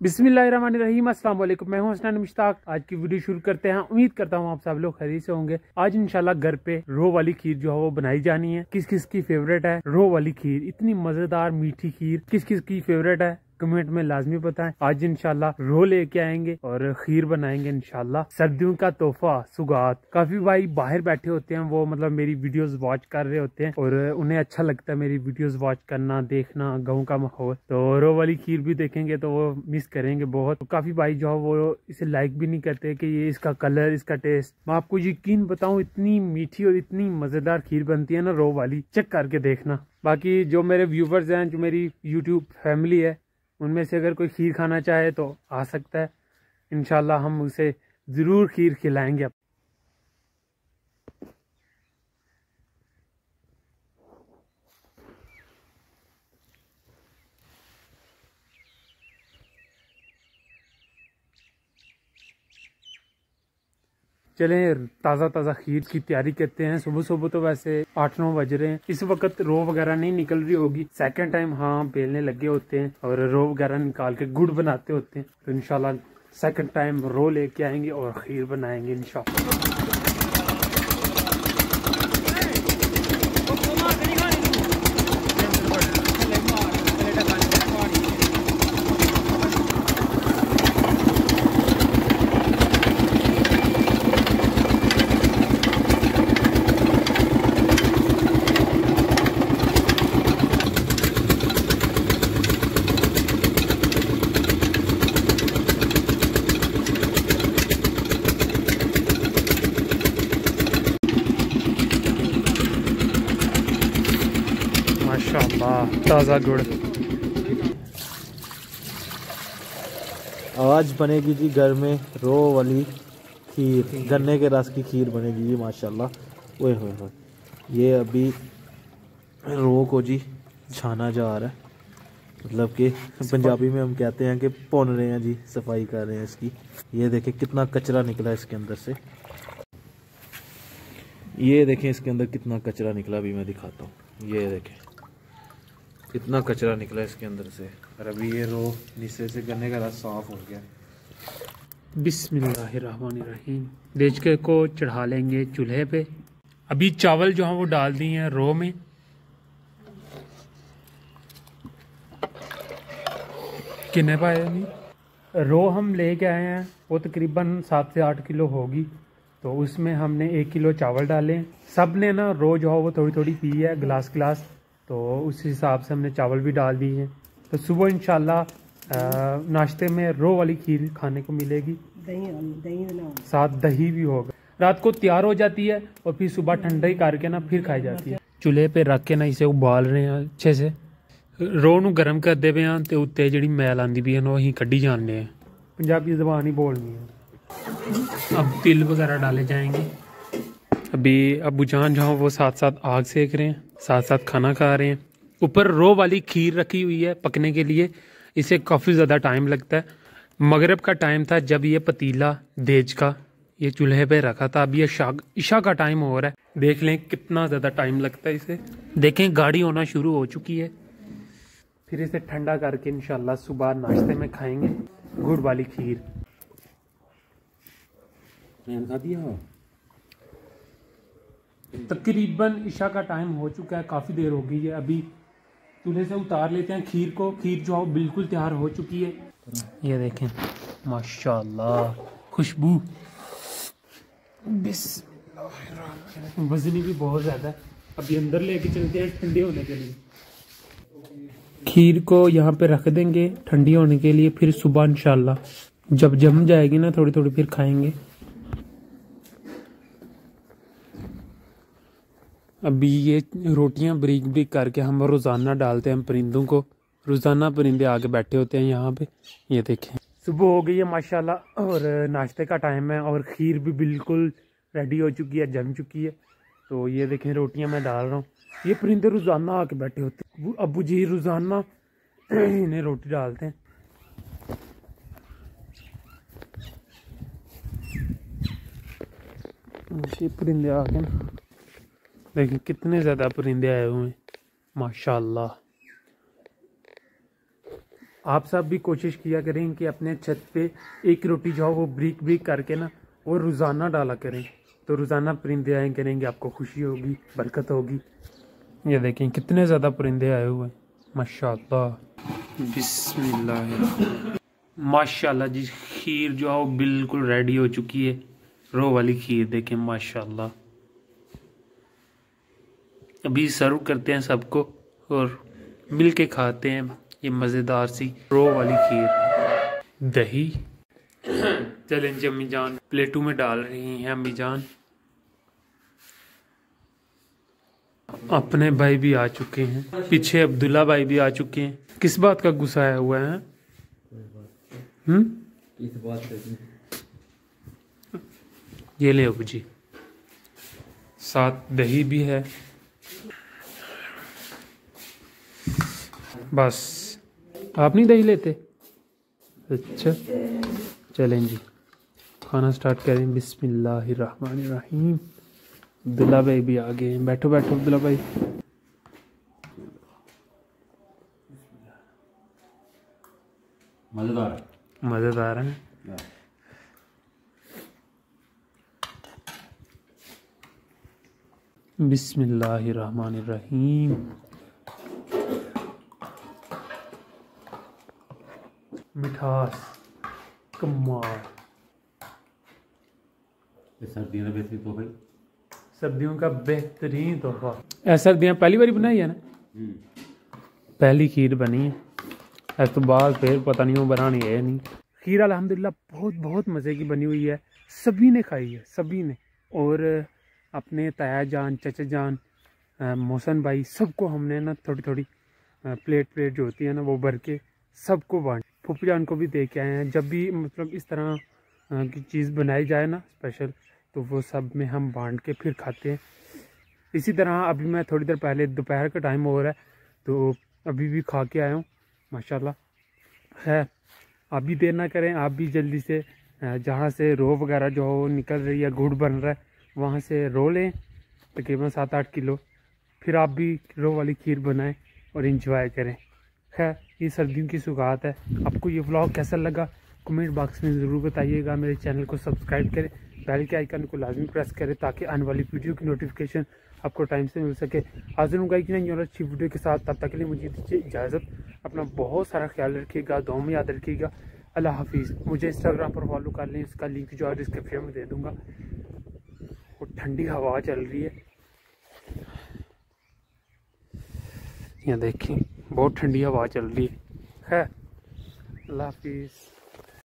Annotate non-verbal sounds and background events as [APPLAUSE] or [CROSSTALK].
बिस्मिल्लाहिर्रहमानिर्रहीम अस्सलाम वालेकुम मैं हूँ हसनैन मुश्ताक। आज की वीडियो शुरू करते हैं। उम्मीद करता हूँ आप सब लोग खरीद से होंगे। आज इंशाल्लाह घर पे रो वाली खीर जो है वो बनाई जानी है। किस किस की फेवरेट है? रो वाली खीर, इतनी मज़ेदार मीठी खीर। किस किस की फेवरेट है? कमेंट में लाजमी बताएँ। आज इंशाल्लाह रो लेके आएँगे और खीर बनाएँगे इंशाल्लाह। सर्दियों का तोहफा, सुगात। काफ़ी भाई बाहर बैठे होते हैं, वो मतलब मेरी वीडियोस वॉच कर रहे होते हैं और उन्हें अच्छा लगता है मेरी वीडियोस वॉच करना, देखना, गाँव का माहौल। तो रो वाली खीर भी देखेंगे तो वो मिस करेंगे बहुत। तो काफ़ी भाई जो है वो इसे लाइक भी नहीं करते कि ये इसका कलर इसका टेस्ट मैं आपको यकीन बताऊँ, इतनी मीठी और इतनी मज़ेदार खीर बनती है ना रो वाली। चेक करके देखना। बाकी जो मेरे व्यूवर्स हैं, जो मेरी यूट्यूब फैमिली है उनमें से अगर कोई खीर खाना चाहे तो आ सकता है। इन हम उसे ज़रूर खीर खिलाएँगे। चलें ताज़ा ताज़ा खीर की तैयारी करते हैं। सुबह सुबह तो वैसे आठ नौ बज रहे हैं। इस वक्त रो वगैरह नहीं निकल रही होगी। सेकंड टाइम हाँ बेलने लगे होते हैं और रो वगैरह निकाल के गुड़ बनाते होते हैं। तो इनशाला सेकंड टाइम रो लेके आएँगे और खीर बनाएँगे इनशाला ताज़ा गुड़। आज बनेगी जी घर में रो वाली खीर, गन्ने के रस की खीर बनेगी जी, माशाल्लाह। ओए होए ये अभी रो को जी छाना जा रहा है। मतलब कि पंजाबी में हम कहते हैं कि पुन रहे हैं जी, सफ़ाई कर रहे हैं इसकी। ये देखें कितना कचरा निकला इसके अंदर से। ये देखें इसके अंदर कितना कचरा निकला, अभी मैं दिखाता हूँ। ये देखें। कितना कचरा निकला इसके अंदर से? और अभी ये रो नीचे से गन्ने का रस साफ़ हो गया। बिस्मिल्लाहिर्रहमानिर्रहीम। देचके को चढ़ा लेंगे चूल्हे पे। अभी चावल जो हैं वो डाल दिए हैं रो में। कितने पाए अभी? रो हम ले के आए हैं वो तकरीबन सात से आठ किलो होगी। तो उसमें हमने एक किलो चावल डाले। सबने ना रो जो है वो थोड़ी थोड़ी पी है गिलास गिलास तो उस हिसाब से हमने चावल भी डाल दिए हैं तो सुबह इंशाल्लाह नाश्ते में रो वाली खीर खाने को मिलेगी दही दही साथ दही भी होगा रात को तैयार हो जाती है और फिर सुबह ठंडा ही करके ना फिर खाई जाती है चूल्हे पे रख के ना इसे उबाल रहे हैं अच्छे से रो ਨੂੰ ਗਰਮ ਕਰਦੇ ਪਏ ਆਂ ਤੇ ਉੱਤੇ ਜਿਹੜੀ ਮੈਲ ਆਂਦੀ ਵੀ ਇਹਨੂੰ ਅਸੀਂ ਕੱਢੀ ਜਾਂਦੇ ਆ ਪੰਜਾਬੀ ਜ਼ਬਾਨ ਹੀ ਬੋਲਣੀ है अब तिल वगैरह डाले जाएंगे अभी अबू जान जहाँ वो साथ साथ आग सेक रहे हैं साथ साथ खाना खा रहे हैं। ऊपर रो वाली खीर रखी हुई है पकने के लिए। इसे काफ़ी ज़्यादा टाइम लगता है। मगरब का टाइम था जब ये पतीला, देज का, ये चूल्हे पे रखा था। अब ये ईशा का टाइम हो रहा है। देख लें कितना ज़्यादा टाइम लगता है इसे। देखें, गाड़ी होना शुरू हो चुकी है। फिर इसे ठंडा करके इंशाल्लाह सुबह नाश्ते में खाएँगे। गुड़ वाली खीर। खा दिया। तकरीबन ईशा का टाइम हो चुका है, काफ़ी देर हो गई है। अभी चूल्हे से उतार लेते हैं खीर को। खीर जो है बिल्कुल तैयार हो चुकी है। ये देखें, माशाल्लाह, खुशबू। वजनी भी बहुत ज़्यादा है। अभी अंदर लेके चलते हैं ठंडे होने के लिए। खीर को यहाँ पे रख देंगे ठंडी होने के लिए, फिर सुबह इंशाल्लाह। जब जम जाएगी ना थोड़ी थोड़ी फिर खाएँगे। अभी ये रोटियाँ ब्रिक ब्रिक करके हम रोज़ाना डालते हैं परिंदों को। रोज़ाना परिंदे आके बैठे होते हैं यहाँ पे। ये देखें। सुबह हो गई है, माशाल्लाह, और नाश्ते का टाइम है, और खीर भी बिल्कुल रेडी हो चुकी है, जम चुकी है। तो ये देखें, रोटियाँ मैं डाल रहा हूँ। ये परिंदे रोज़ाना आके बैठे होते हैं। अबू जी रोज़ाना [CLEARS THROAT] इन्हें रोटी डालते हैं। परिंदे आके ना देखिए कितने ज़्यादा परिंदे आए हुए हैं? माशाल्लाह। आप सब भी कोशिश किया करें कि अपने छत पे एक रोटी जो है वो ब्रिक ब्रिक करके ना वो रोज़ाना डाला करें। तो रोज़ाना परिंदे आए करेंगे, आपको खुशी होगी, बरकत होगी। ये देखें, कितने ज़्यादा परिंदे आए हुए हैं? माशाल्लाह। बिस्मिल्लाह। माशाल्लाह जी, खीर जो है वो बिल्कुल रेडी हो चुकी है। रो वाली खीर देखें, माशाल्लाह। अभी सर्व करते हैं सबको और मिल के खाते हैं ये मज़ेदार सी रो वाली खीर। दही। चलें जी अम्मी जान प्लेटों में डाल रही हैं अम्मी जान। अपने भाई भी आ चुके हैं। पीछे अब्दुल्ला भाई भी आ चुके हैं। किस बात का गुस्सा आया हुआ है? हम्म? ये ले अबू जी। साथ दही भी है। बस। आप नहीं दही लेते? अच्छा चलें जी। खाना स्टार्ट करें। बिस्मिल्लाहिर्रहमानिर्रहीम। अब्दुल्ला भाई भी आ गए हैं। बैठो बैठो अब्दुल्ला भाई। मज़ेदार मज़ेदार है। बिस्मिल्लाहिर्रहमानिर्रहीम। मिठास कमाल। सर्दियों का बेहतरीन तो भाई सर्दियों का बेहतरीन तोहफा। सर्दियाँ पहली बारी बनाई है ना? पहली खीर बनी है। इस तो बाद फिर पता नहीं वो बनानी है नहीं। खीर अल्हम्दुलिल्लाह बहुत बहुत मज़े की बनी हुई है। सभी ने खाई है सभी ने। और अपने ताया जान चचा जान मोहसन भाई सबको हमने ना थोड़ी थोड़ी प्लेट प्लेट जो होती है ना वो भर के सबको बांट फूफी जान को भी दे के आए हैं। जब भी मतलब इस तरह की चीज़ बनाई जाए ना स्पेशल तो वो सब में हम बांट के फिर खाते हैं। इसी तरह अभी मैं थोड़ी देर पहले, दोपहर का टाइम हो रहा है तो अभी भी खा के आया हूँ, माशाल्लाह। है आप भी देर ना करें, आप भी जल्दी से जहाँ से रो वगैरह जो हो, निकल रही है गुड़ बन रहा है, वहाँ से रो लें, तकरीबन सात आठ किलो। फिर आप भी रो वाली खीर बनाएँ और इंजॉय करें। खैर ये सर्दियों की सुगात है। आपको ये व्लॉग कैसा लगा कमेंट बॉक्स में ज़रूर बताइएगा। मेरे चैनल को सब्सक्राइब करें बेल के आइकन को लाजमी प्रेस करें ताकि आने वाली वीडियो की नोटिफिकेशन आपको टाइम से मिल सके। हाजिर हूँ कि नहीं और अच्छी वीडियो के साथ, तब तक के लिए मुझे दीजिए इजाज़त। अपना बहुत सारा ख्याल रखिएगा दो में याद रखिएगा। अल्लाह हाफिज़। मुझे इंस्टाग्राम पर फॉलो कर लें, इसका लिंक जो है डिस्क्रिप्शन में दे दूँगा। और ठंडी हवा चल रही है। यहाँ देखिए। बहुत ठंडी हवा चल रही है। अल्लाह हाफिज़।